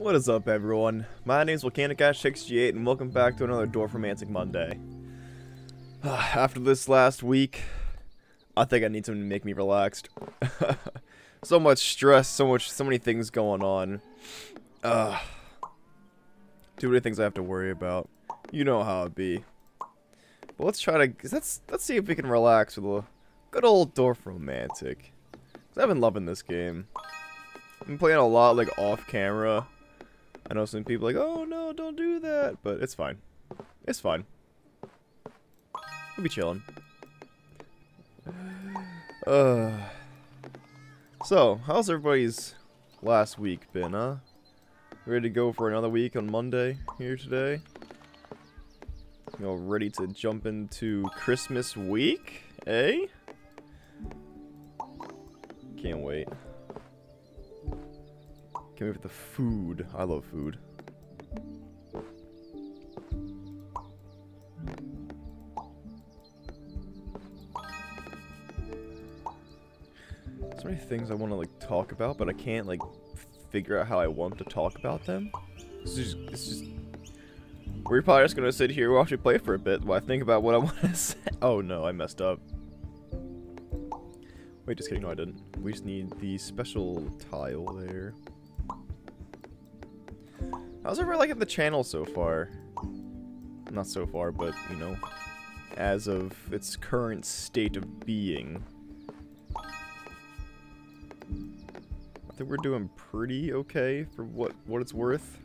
What is up, everyone? My name is Volcanic-68, and welcome back to another Dorfromantik Monday. After this last week, I think I need something to make me relaxed. so much stress, so much, so many things going on. Uh, too many things I have to worry about. You know how it be. But let's try to, let's, let's see if we can relax with a good old Dorfromantik. I've been loving this game. I've been playing a lot, like, off-camera. I know some people like, oh no, don't do that, but it's fine. It's fine. We'll be chilling. Uh, so, how's everybody's last week been, huh? Ready to go for another week on Monday here today? You know, ready to jump into Christmas week, eh? Can't wait. Can't wait the food. I love food. So many things I want to like talk about, but I can't like figure out how I want to talk about them. Just, just we're probably just gonna sit here watch me play for a bit while I think about what I want to say. Oh no, I messed up. Wait, just kidding. No, I didn't. We just need the special tile there. How's everyone liking the channel so far? Not so far, but, you know, as of its current state of being. I think we're doing pretty okay for what, what it's worth.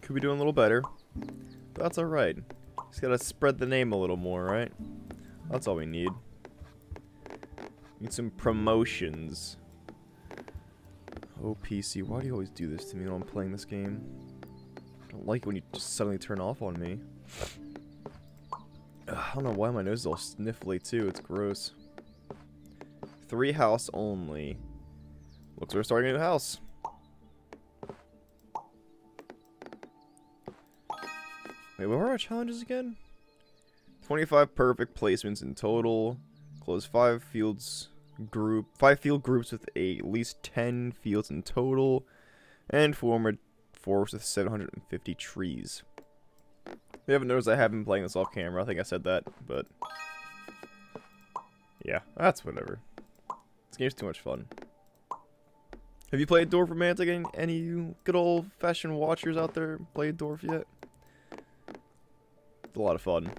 Could be doing a little better. But that's alright. Just gotta spread the name a little more, right? That's all we need. Need some promotions. PC, why do you always do this to me when I'm playing this game? I don't like it when you just suddenly turn off on me. Ugh, I don't know why my nose is all sniffly, too. It's gross. Three house only. Looks like we're starting a new house. Wait, what were our challenges again? 25 perfect placements in total. Close five fields group, five field groups with a, at least 10 fields in total, and form a forest with 750 trees. You haven't noticed I have been playing this off camera. I think I said that, but yeah, that's whatever. This game's too much fun. Have you played Dorfromantik? Any, any good old-fashioned watchers out there played Dwarf yet? It's a lot of fun.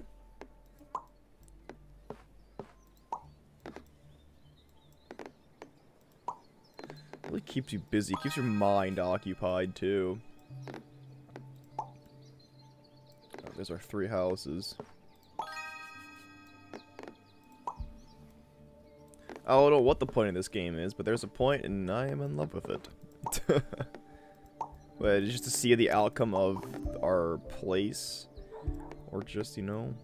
Really keeps you busy, keeps your mind occupied too. Oh, there's our three houses. I don't know what the point of this game is, but there's a point and I am in love with it. but just to see the outcome of our place. Or just, you know,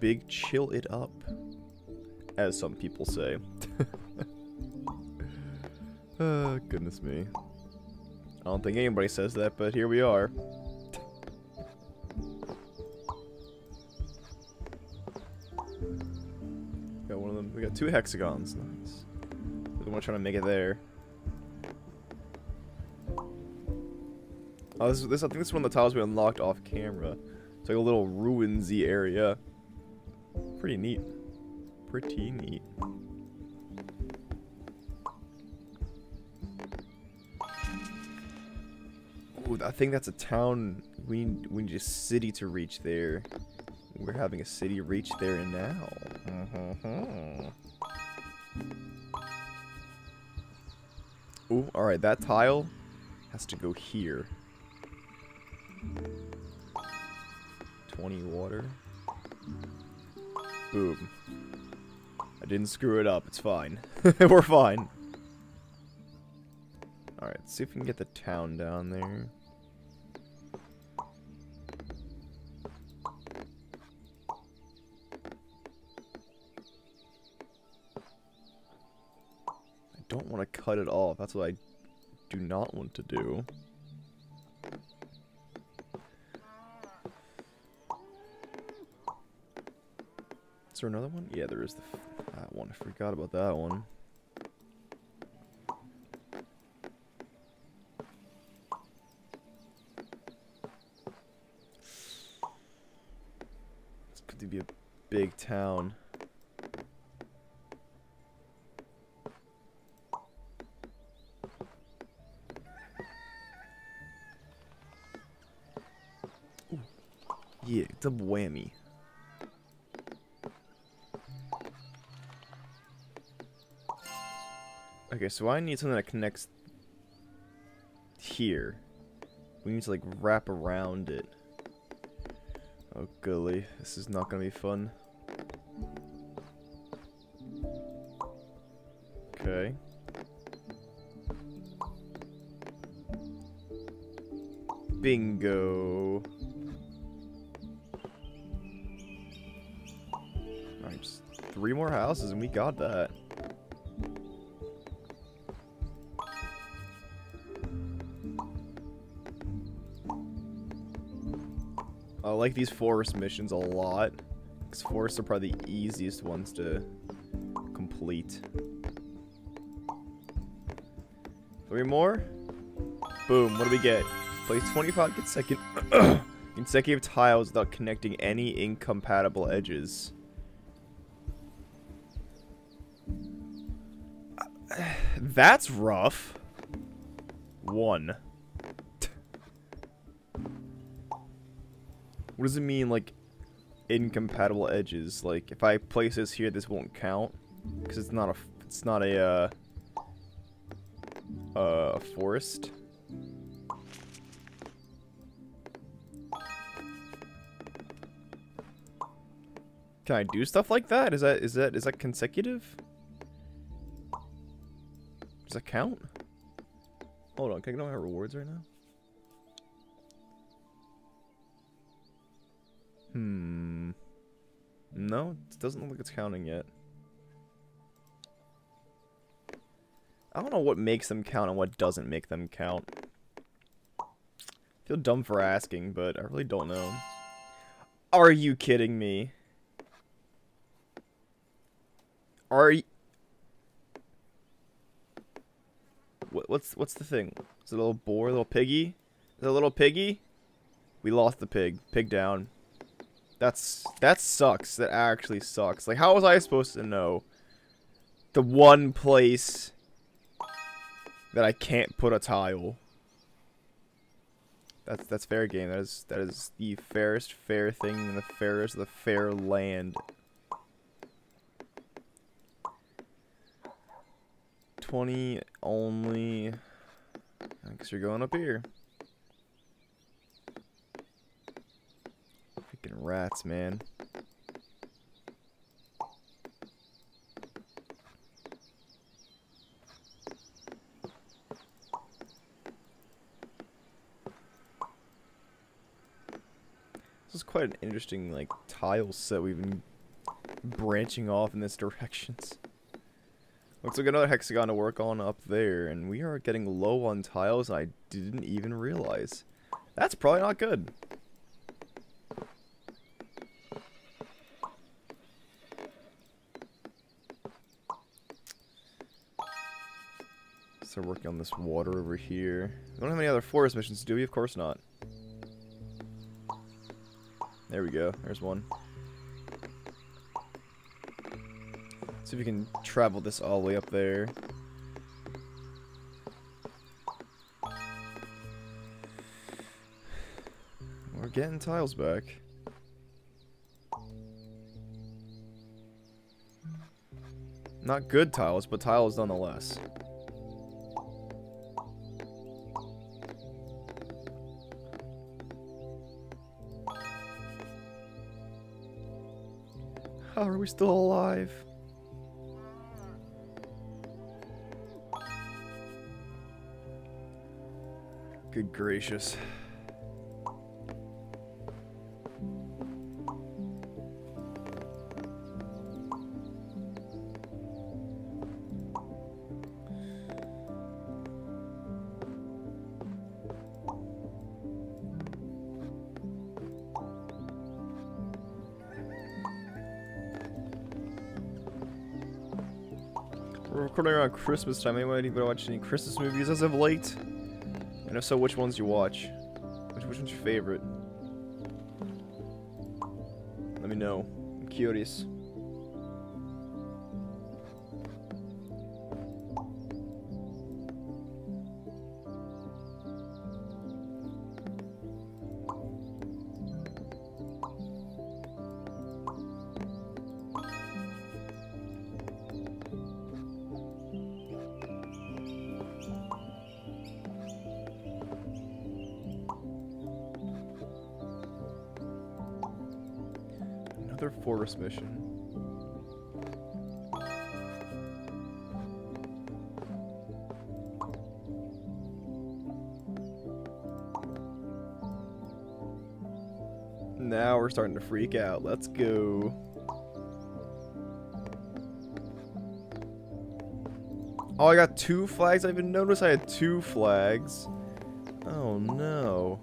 big chill it up. As some people say. Uh, goodness me. I don't think anybody says that, but here we are. Got one of them. We got two hexagons. Nice. The one trying to make it there. Oh, this, this I think this is one of the tiles we unlocked off camera. It's like a little ruinsy area. Pretty neat. Pretty neat. I think that's a town. We need, we need a city to reach there. We're having a city reach there and now. Mm-hmm. Ooh, alright, that tile has to go here. 20 water. Boom. I didn't screw it up, it's fine. We're fine. Alright, see if we can get the town down there. Don't want to cut it off. That's what I do not want to do. Is there another one? Yeah, there is the that one. I forgot about that one. Okay, so I need something that connects here. We need to like wrap around it. Oh golly, this is not gonna be fun. Okay. Bingo. Alright, just three more houses and we got that. Like these forest missions a lot. Because forests are probably the easiest ones to complete. Three more? Boom, what do we get? Place 25 consecutive, consecutive tiles without connecting any incompatible edges. That's rough. One. What does it mean, like, incompatible edges? Like, if I place this here, this won't count? Because it's not a, it's not a, uh, uh, forest? Can I do stuff like that? Is that, is that, is that consecutive? Does that count? Hold on, can I get all my rewards right now? Hmm. No, it doesn't look like it's counting yet. I don't know what makes them count and what doesn't make them count. I feel dumb for asking, but I really don't know. Are you kidding me? Are you... What, what's what's the thing? Is it a little boar, a little piggy? Is it a little piggy? We lost the pig. Pig down. That's that sucks. That actually sucks. Like, how was I supposed to know the one place that I can't put a tile? That's that's fair game. That is that is the fairest fair thing in the fairest the fair land. Twenty only. I guess you're going up here. Freaking rats, man. This is quite an interesting, like, tile set we've been branching off in this directions. Looks like another hexagon to work on up there, and we are getting low on tiles I didn't even realize. That's probably not good. Start working on this water over here. We don't have any other forest missions, do we? Of course not. There we go. There's one. See if we can travel this all the way up there. We're getting tiles back. Not good tiles, but tiles nonetheless. How are we still alive? Good gracious. Christmas time. Anybody been watching any Christmas movies as of late? And if so, which ones you watch? Which, which one's your favorite? Let me know. I'm curious. Forest mission. Now we're starting to freak out. Let's go. Oh, I got two flags? I even notice I had two flags. Oh no.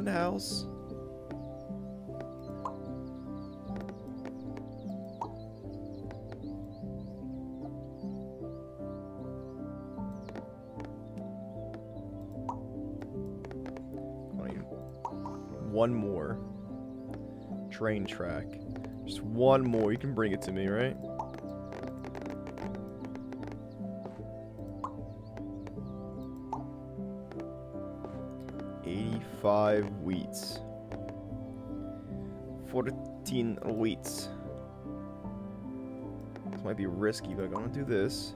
One house? One more. Train track. Just one more. You can bring it to me, right? Eighty-five wheats. Fourteen wheats. This might be risky, but I'm gonna do this.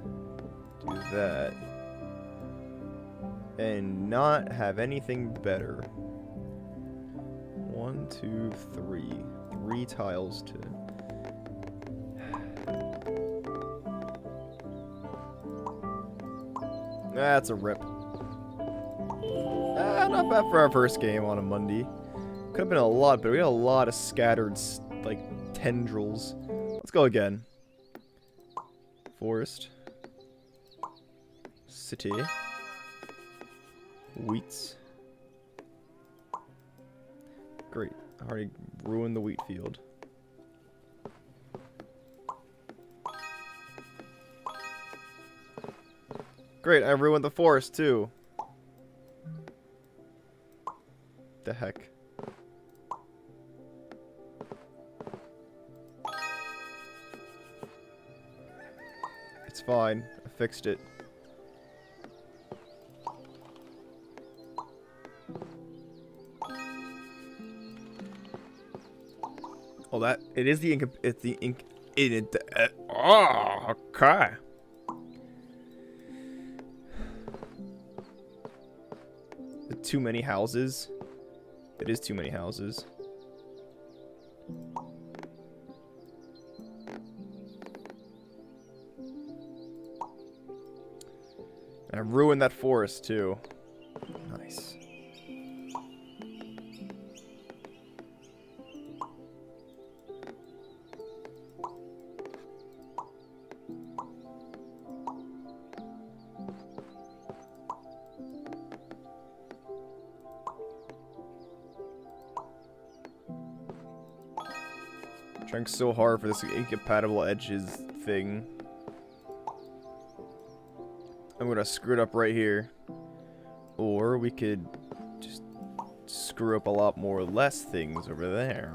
Do that. And not have anything better. One, two, three. Three tiles to. That's a rip. Not bad for our first game on a Monday. Could have been a lot, but we had a lot of scattered, like, tendrils. Let's go again. Forest. City. Wheats. Great. I already ruined the wheat field. Great, I ruined the forest too. The heck. It's fine. I fixed it. Oh, that it is the ink. It's the ink. It. it uh, oh, okay. Too many houses. It is too many houses. And I ruined that forest too. Trying so hard for this incompatible edges thing. I'm gonna screw it up right here. Or we could just screw up a lot more less things over there.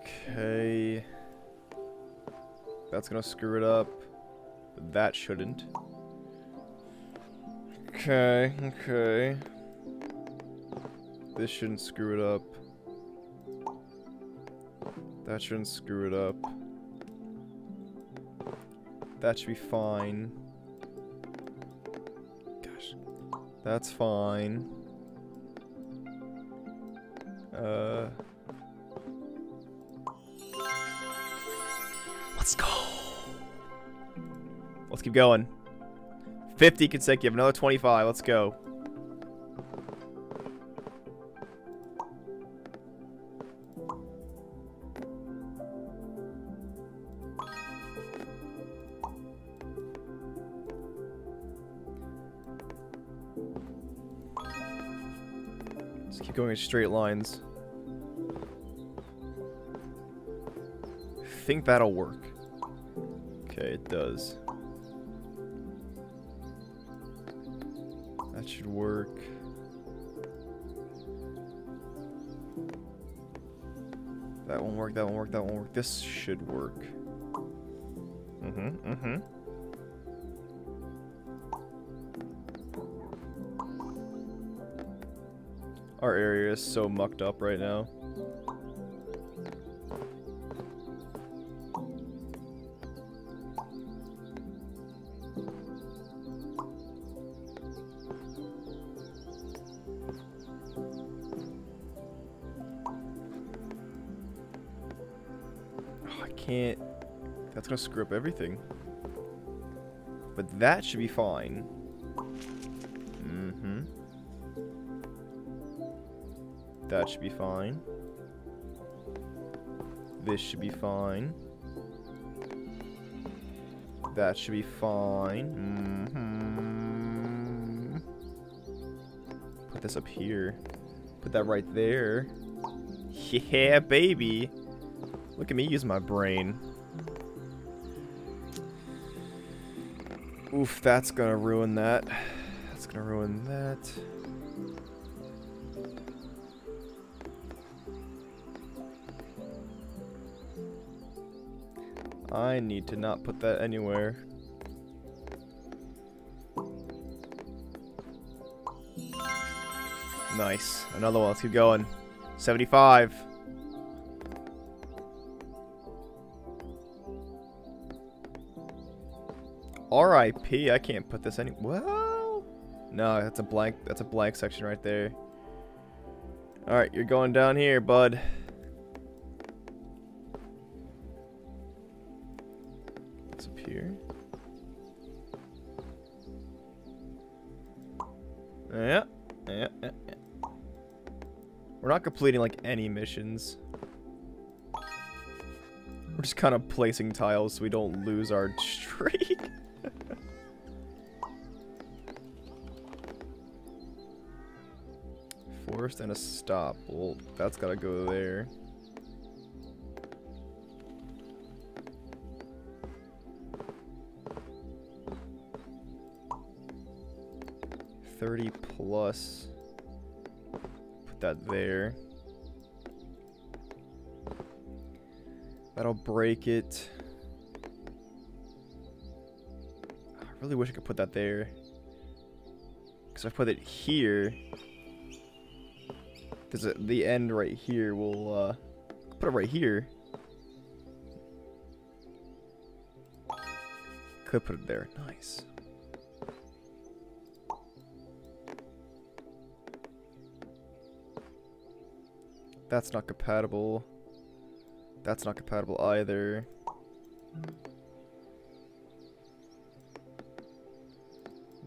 Okay. That's gonna screw it up. But that shouldn't. Okay, okay. This shouldn't screw it up. That shouldn't screw it up. That should be fine. Gosh. That's fine. Uh. Let's go. Let's keep going. 50 consecutive, another 25. Let's go. Just keep going in straight lines. I Think that'll work. Okay, it does. That won't work, that won't work, that won't work. This should work. Mm-hmm, mm-hmm. Our area is so mucked up right now. That's gonna screw up everything. But that should be fine. Mm-hmm. That should be fine. This should be fine. That should be fine. Mm hmm Put this up here. Put that right there. Yeah, baby. Look at me use my brain. Oof, that's gonna ruin that. That's gonna ruin that. I need to not put that anywhere. Nice. Another one. Let's keep going. 75. R.I.P. I can't put this any. Well, no, that's a blank. That's a blank section right there. All right, you're going down here, bud. It's up here. Yeah, yeah, yeah. We're not completing like any missions. We're just kind of placing tiles so we don't lose our streak. Forest and a stop. Well, that's gotta go there. Thirty plus. Put that there. That'll break it. I really wish I could put that there. Because I put it here, there's a, the end right here. We'll uh, put it right here. Could put it there. Nice. That's not compatible. That's not compatible either.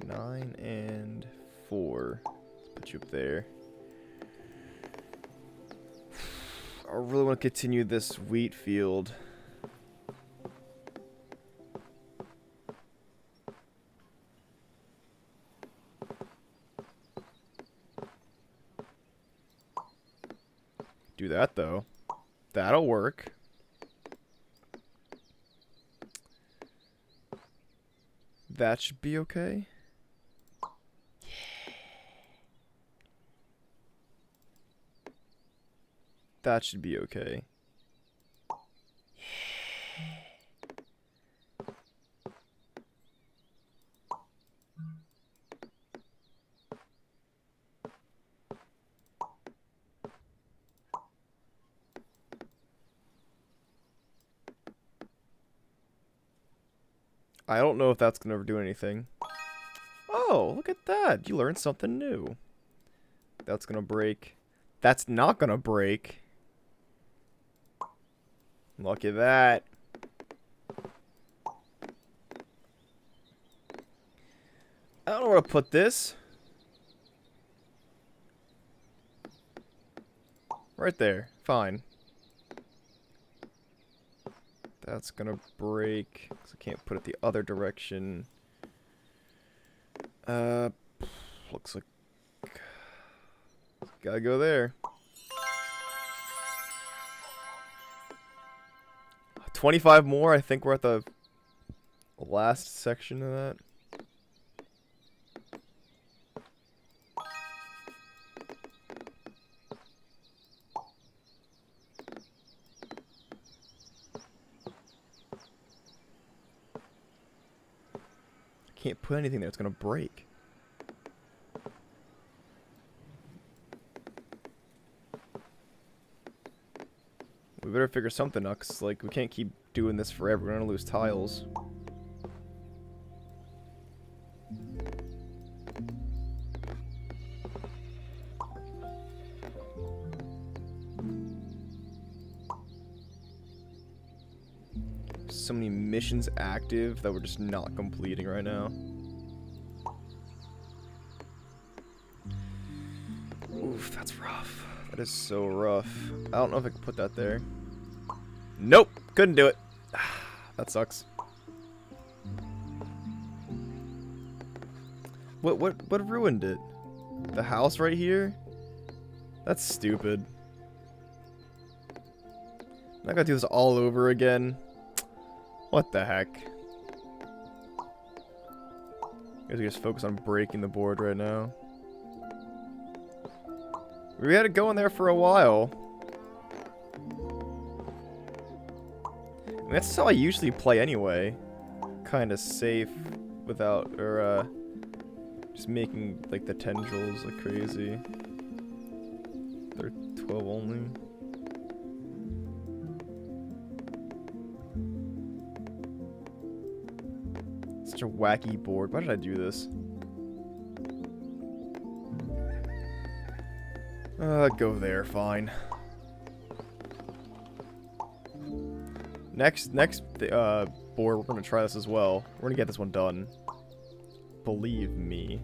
Nine and four. Let's put you up there. Really want to continue this wheat field. Do that though. That'll work. That should be okay. That should be okay. I don't know if that's going to ever do anything. Oh, look at that. You learned something new. That's going to break. That's not going to break. Look at that. I don't know where to put this. Right there. Fine. That's gonna break. I can't put it the other direction. Uh, looks like Gotta go there. 25 more, I think we're at the last section of that. Can't put anything there, it's gonna break. Figure something out, cause, like, we can't keep doing this forever. We're gonna lose tiles. So many missions active that we're just not completing right now. Oof, that's rough. That is so rough. I don't know if I can put that there. Nope, couldn't do it. that sucks. What what what ruined it? The house right here? That's stupid. I gotta do this all over again. What the heck? I guess we just focus on breaking the board right now. We had it going there for a while. That's how I usually play anyway. Kind of safe without, or, uh, just making, like, the tendrils look crazy. They're 12 only. Such a wacky board. Why did I do this? Uh, go there, fine. Next, next uh, board, we're gonna try this as well. We're gonna get this one done. Believe me.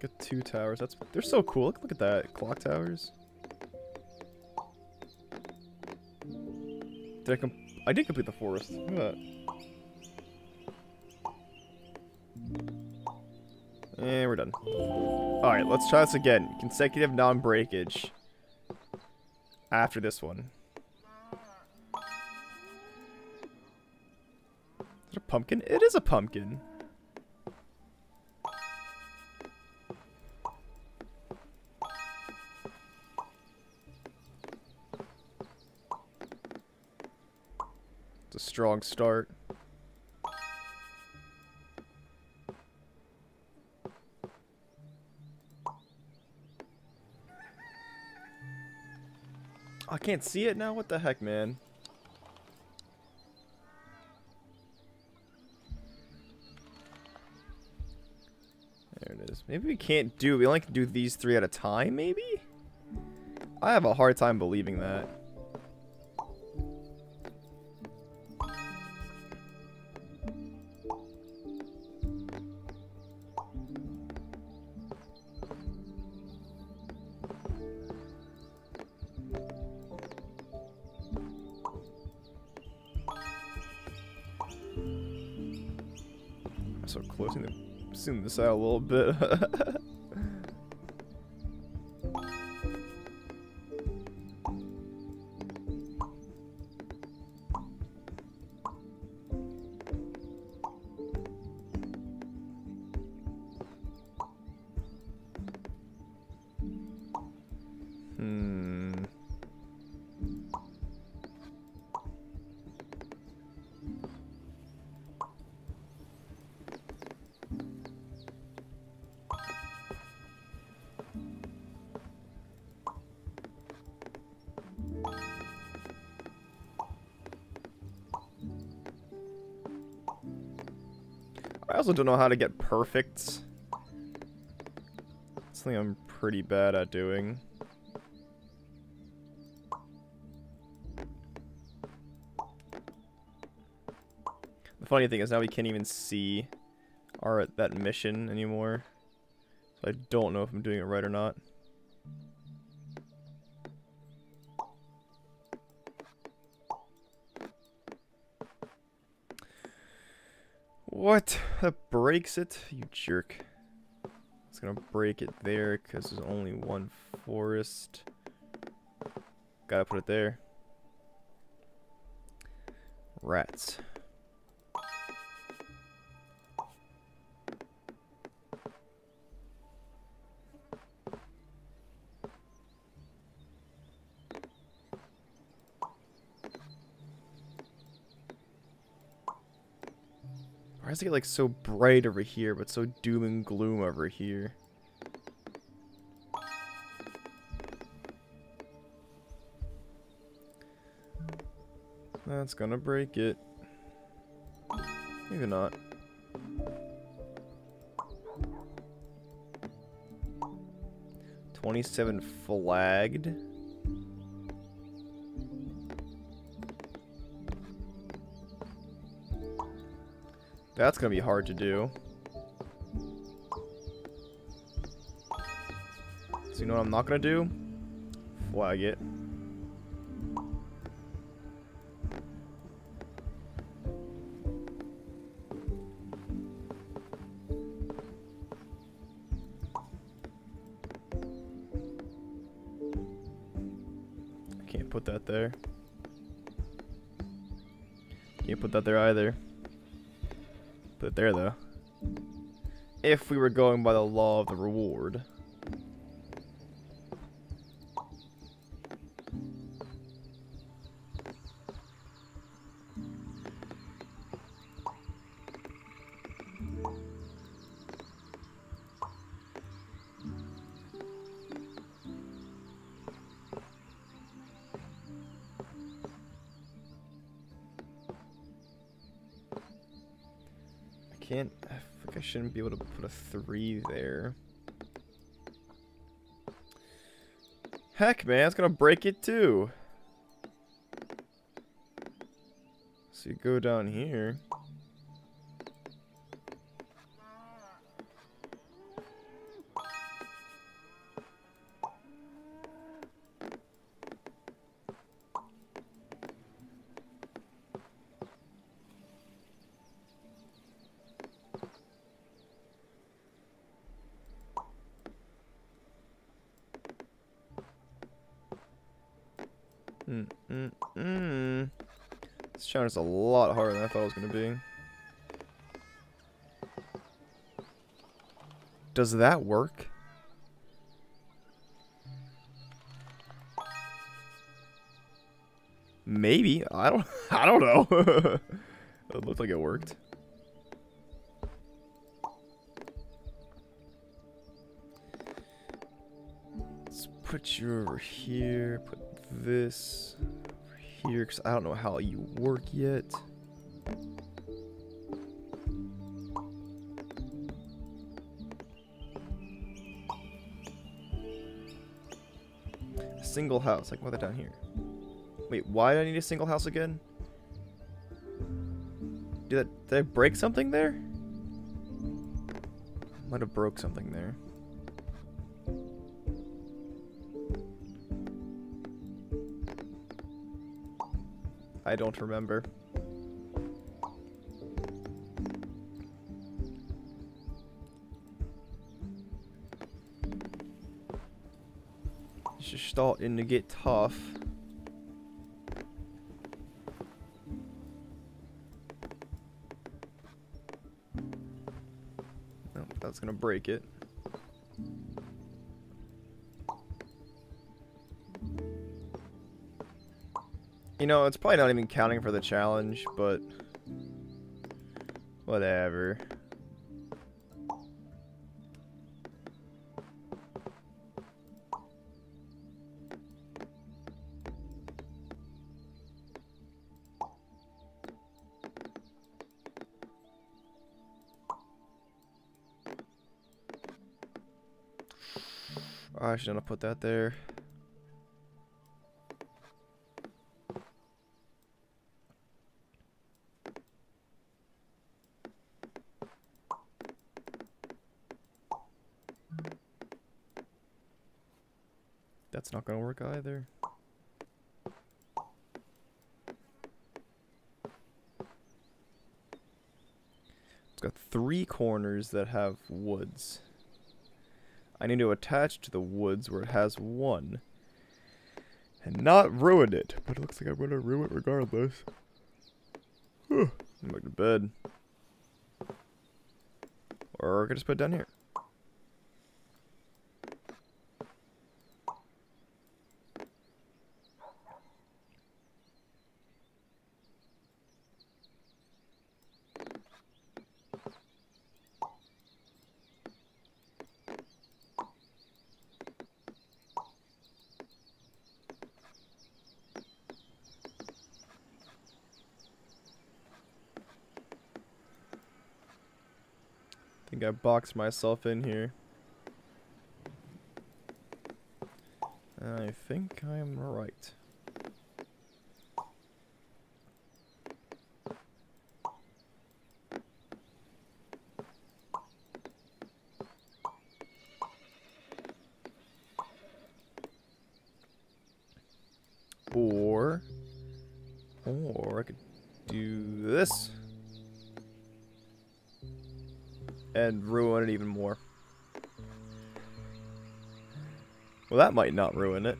Got two towers. That's they're so cool. Look, look at that. Clock towers. Did I I did complete the forest. Look at that. Eh, and we're done. Alright, let's try this again. Consecutive non-breakage. After this one. Is it a pumpkin? It is a pumpkin. Strong start. I can't see it now? What the heck, man? There it is. Maybe we can't do... We only can do these three at a time, maybe? I have a hard time believing that. This out a little bit. also don't know how to get perfect. Something I'm pretty bad at doing. The funny thing is now we can't even see our that mission anymore. So I don't know if I'm doing it right or not. What? That breaks it? You jerk. It's gonna break it there because there's only one forest. Gotta put it there. Rats. It get like so bright over here, but so doom and gloom over here? That's gonna break it. Maybe not. Twenty-seven flagged. That's gonna be hard to do. So you know what I'm not gonna do? Flag it. I can't put that there. Can't put that there either. Put it there, though. If we were going by the law of the reward. Shouldn't be able to put a three there. Heck, man, it's gonna break it too. So you go down here. Mm, mm, mm. This challenge is a lot harder than I thought it was going to be. Does that work? Maybe. I don't I don't know. it looked like it worked. Let's put you over here. Put this here because I don't know how you work yet. A single house. Can put that down here. Wait, why do I need a single house again? Did, did I break something there? Might have broke something there. I don't remember. It's just starting to get tough. Oh, that's gonna break it. You know, it's probably not even counting for the challenge, but whatever. I should not have put that there. That's not gonna work either. got three corners that have woods. I need to attach to the woods where it has one. And not ruin it. But it looks like I'm going to ruin it regardless. I'm back to bed. Or I could just put it down here. Think I boxed myself in here. That might not ruin it.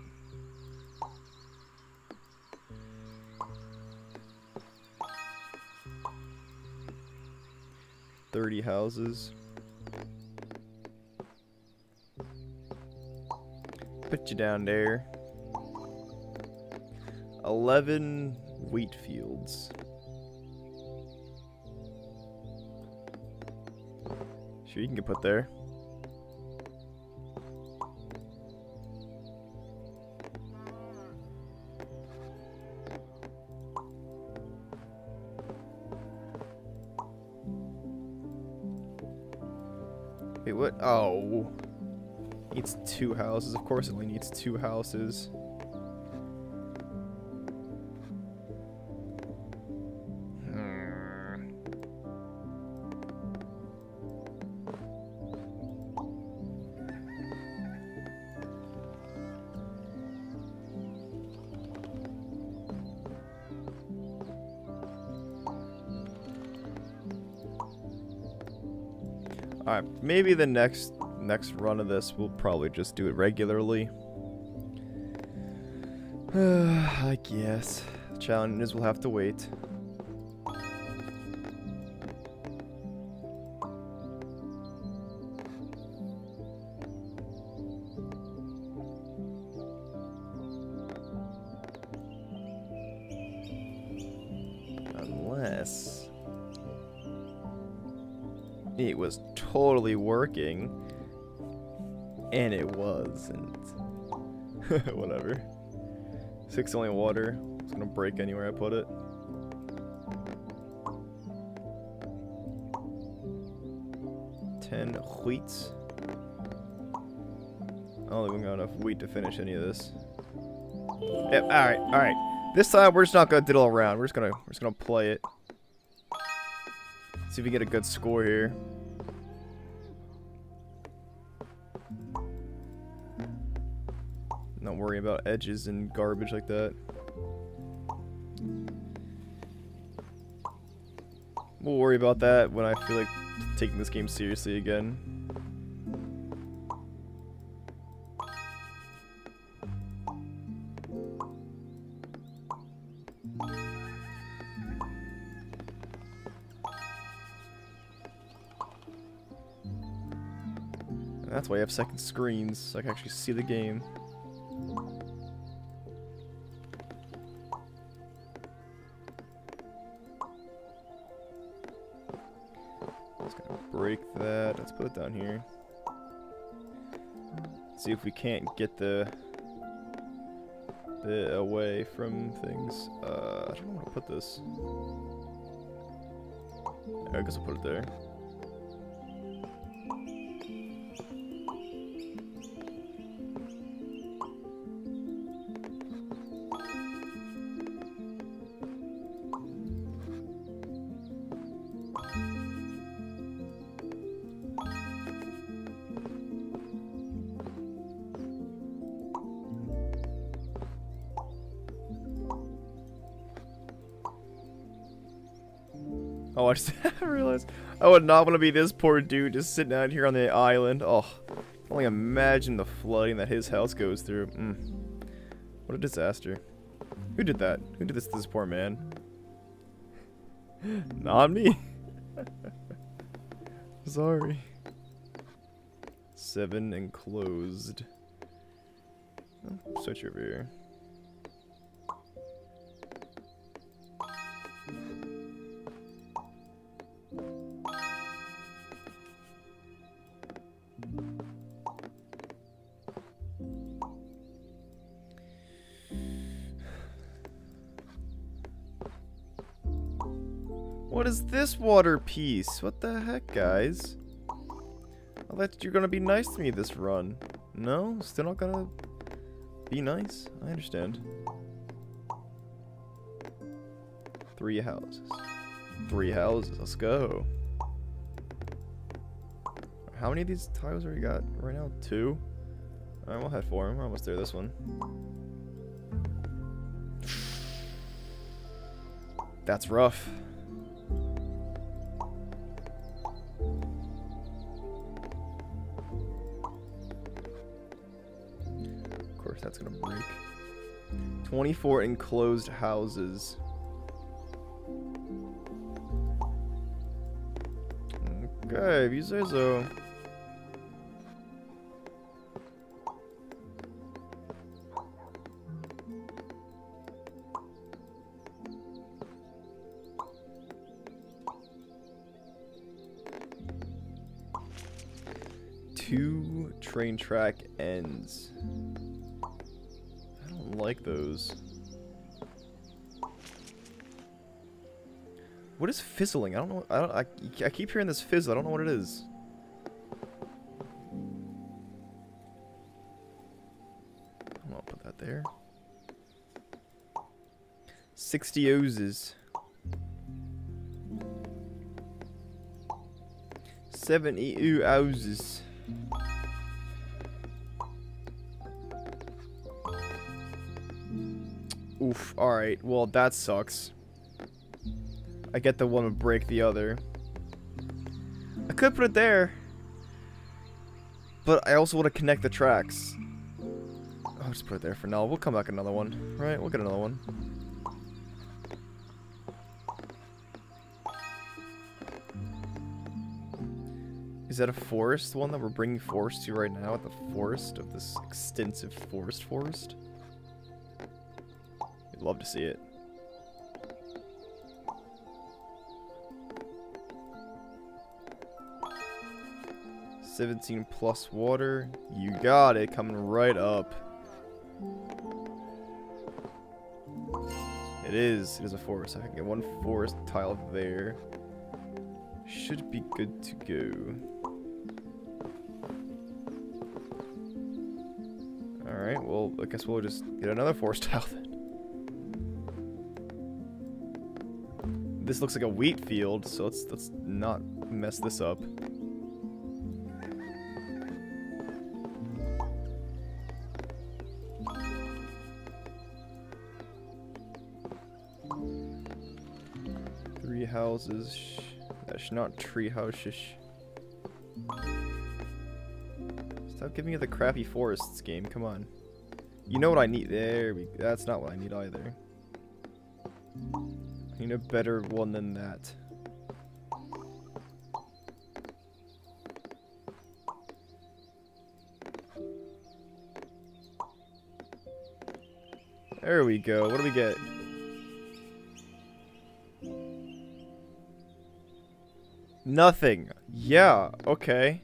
Thirty houses. Put you down there. Eleven wheat fields. Sure, you can get put there. Two houses. Of course it only needs two houses. Hmm. Alright, maybe the next next run of this we'll probably just do it regularly. I guess. The challenges will have to wait. It was totally working. And it wasn't. Whatever. Six only water. It's gonna break anywhere I put it. Ten wheat. I don't think we got enough wheat to finish any of this. Yep, alright, alright. This time we're just not gonna diddle around. We're just gonna we're just gonna play it. See if we get a good score here. Edges and garbage like that. We'll worry about that when I feel like taking this game seriously again. That's why I have second screens, so I can actually see the game. Down here. See if we can't get the bit away from things. Uh, I don't know where to put this. I guess I'll put it there. Would not want to be this poor dude just sitting out here on the island. Oh, only imagine the flooding that his house goes through. Mm. What a disaster. Who did that? Who did this to this poor man? Not me. Sorry. Seven enclosed. Oh, switch over here. Water piece? What the heck, guys? I thought you're gonna be nice to me this run. No? Still not gonna be nice? I understand. Three houses. Three houses. Let's go. How many of these tiles are we got right now? Two? Alright, we'll head for them. We're almost there this one. That's rough. 24 enclosed houses. Okay, if you say so. Two train track ends like those. What is fizzling? I don't know. I don't. I, I keep hearing this fizz. I don't know what it is. I'll put that there. 60 oozes. 70 oozes. Alright. Well, that sucks. I get the one would break the other. I could put it there. But I also want to connect the tracks. I'll just put it there for now. We'll come back another one. Right, we'll get another one. Is that a forest one that we're bringing forest to right now? At the forest of this extensive forest forest? Love to see it. Seventeen plus water. You got it. Coming right up. It is. It is a forest. I can get one forest tile there. Should be good to go. Alright, well, I guess we'll just get another forest tile then. This looks like a wheat field, so let's let's not mess this up. Three houses. That's not tree houses. Stop giving me the crappy forests game. Come on. You know what I need. There we. That's not what I need either. Need a better one than that. There we go. What do we get? Nothing. Yeah, okay.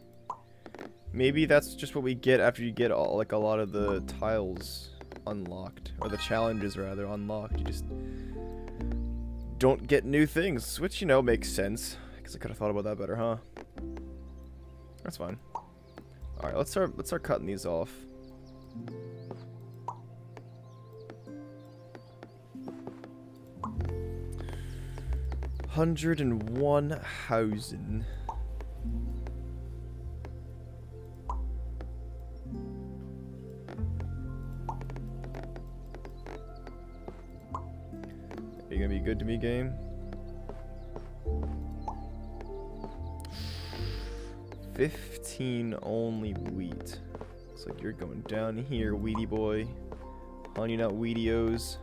Maybe that's just what we get after you get all like a lot of the tiles unlocked. Or the challenges rather unlocked. You just don't get new things, which, you know, makes sense. Guess I could have thought about that better, huh? That's fine. Alright, let's start let's start cutting these off. Hundred and one You gonna be good to me, game? Fifteen only wheat. Looks like you're going down here, weedy boy. On you not weedios.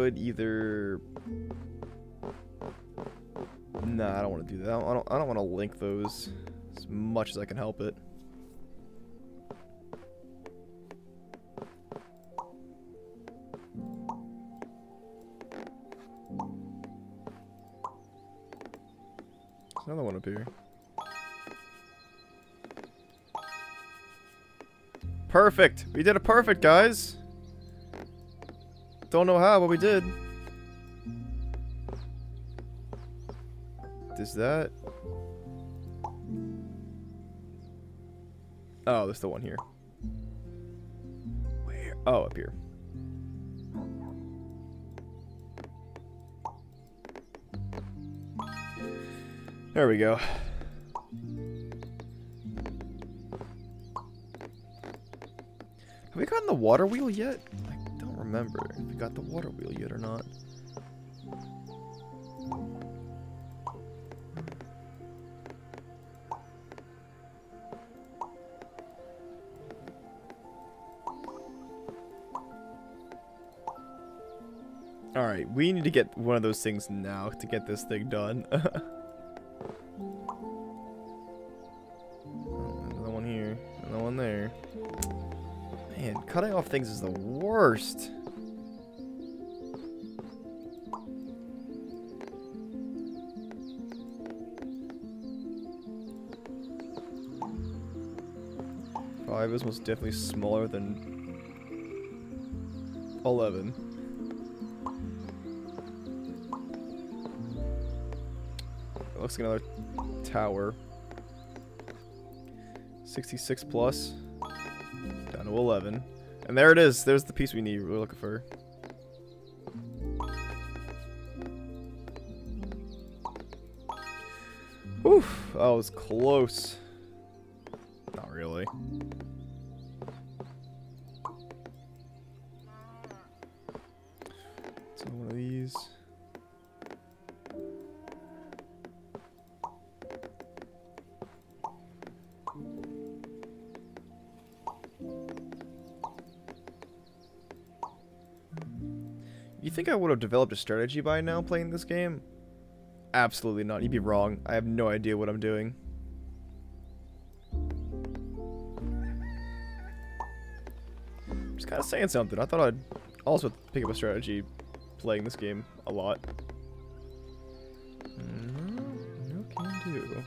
Could either Nah, I don't want to do that. I don't. I don't want to link those as much as I can help it. Another one up here. Perfect. We did it perfect, guys. Don't know how, but we did. is that? Oh, there's the one here. Where? Oh, up here. There we go. Have we gotten the water wheel yet? Remember if you got the water wheel yet or not. Alright, we need to get one of those things now to get this thing done. another one here. Another one there. Man, cutting off things is the worst. Is most definitely smaller than 11. It looks like another tower. 66 plus. Down to 11. And there it is. There's the piece we need. We're looking for. Oof. That was close. You think I would have developed a strategy by now playing this game? Absolutely not. You'd be wrong. I have no idea what I'm doing. Just kind of saying something. I thought I'd also pick up a strategy playing this game a lot. Oh,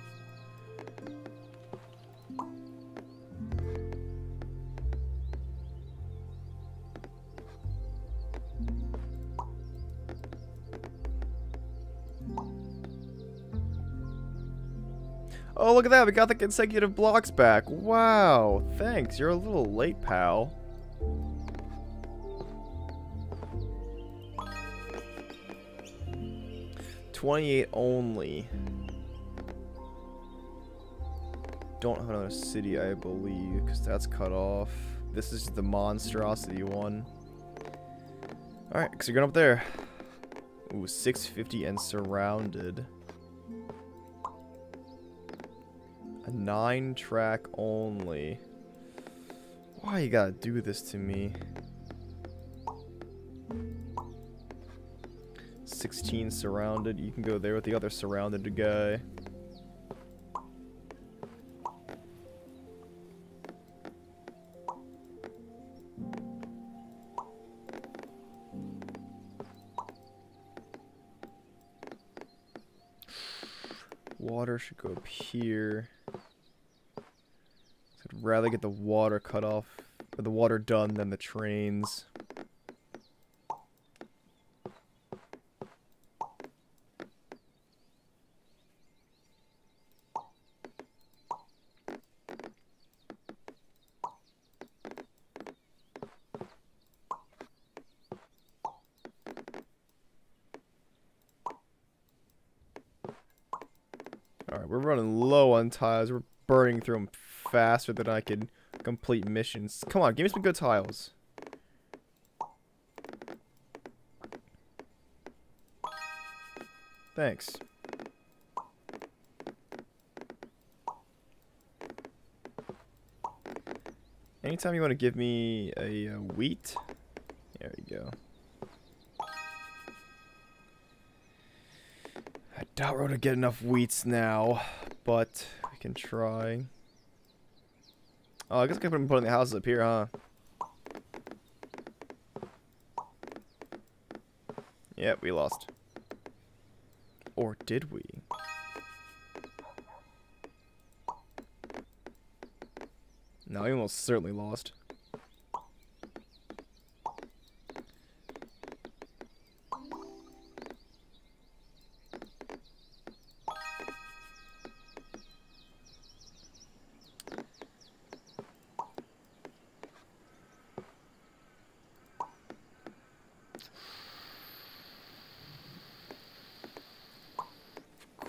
look at that. We got the consecutive blocks back. Wow. Thanks. You're a little late, pal. Twenty-eight only. Don't have another city, I believe, because that's cut off. This is the monstrosity one. Alright, because you're going up there. Ooh, 650 and surrounded. Nine track only. Why you gotta do this to me? 16 surrounded. You can go there with the other surrounded guy. Water should go up here rather get the water cut off, or the water done than the trains. Alright, we're running low on tiles. We're burning through them faster than I can complete missions. Come on, give me some good tiles. Thanks. Anytime you want to give me a, a wheat, there we go. I doubt we're going to get enough wheats now, but we can try. Oh, I guess I can put putting the houses up here, huh? Yep, we lost. Or did we? No, we almost certainly lost.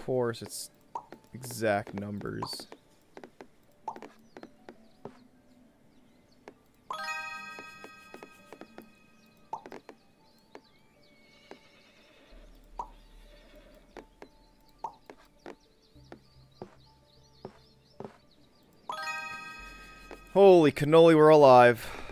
Course, it's exact numbers. Holy cannoli, we're alive.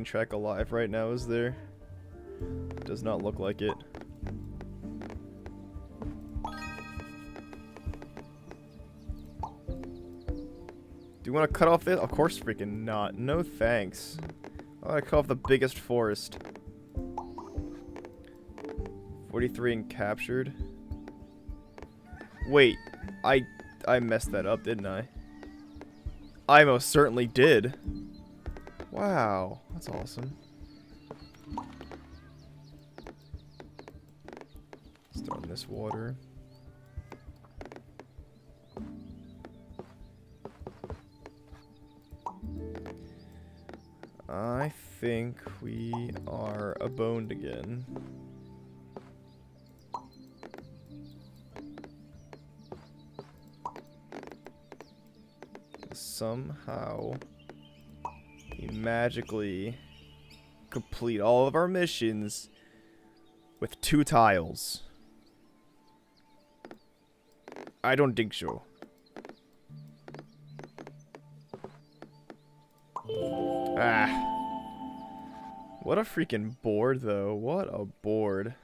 Train track alive right now, is there? Does not look like it. Do you want to cut off it? Of course freaking not. No thanks. Oh, I want to cut off the biggest forest. 43 and captured. Wait, I I messed that up, didn't I? I most certainly did. Wow, that's awesome. Start in this water. I think we are aboned again. Somehow, magically complete all of our missions with two tiles. I don't think so. Ah. What a freaking board, though. What a board.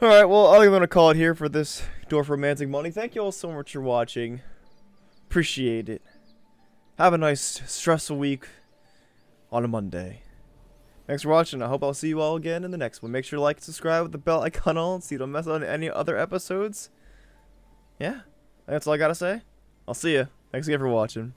Alright, well, I'm going to call it here for this Dwarf Romantic Monday. Thank you all so much for watching. Appreciate it. Have a nice, stressful week on a Monday. Thanks for watching. I hope I'll see you all again in the next one. Make sure to like subscribe with the bell icon on so you don't miss on any other episodes. Yeah, that's all I gotta say. I'll see you. Thanks again for watching.